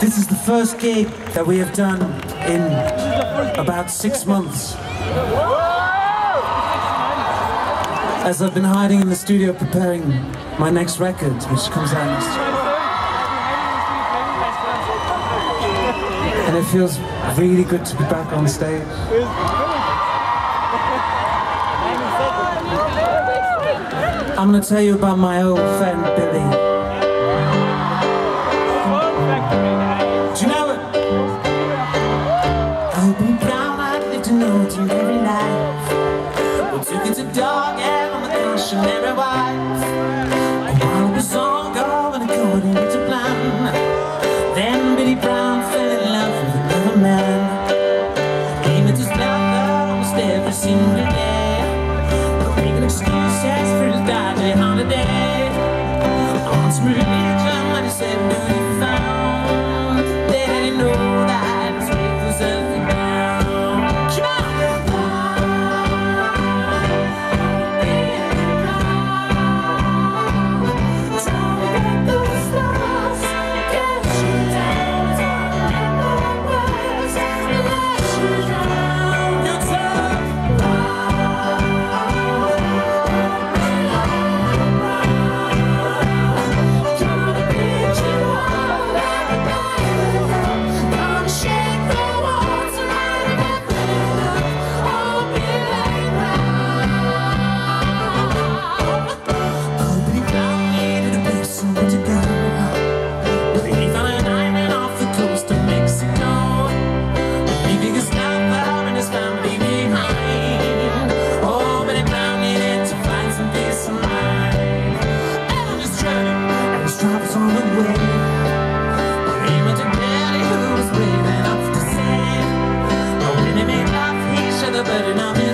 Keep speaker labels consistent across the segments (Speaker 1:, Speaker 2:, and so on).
Speaker 1: This is the first gig that we have done in about six months. As I've been hiding in the studio preparing my next record, which comes out next year. And it feels really good to be back on stage. I'm going to tell you about my old friend Billy. On wife. While was all going according to plan, then Billy Brown fell in love with another man. Came into his lover almost every single day. Making excuses for his dodgy holiday. On some religion, he shared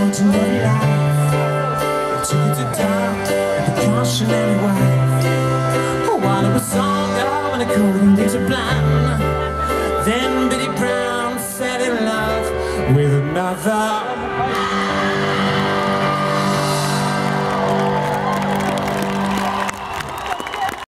Speaker 1: I an ordinary life. I took it to town with a cautionary going according to plan, then Billy Brown fell in love with another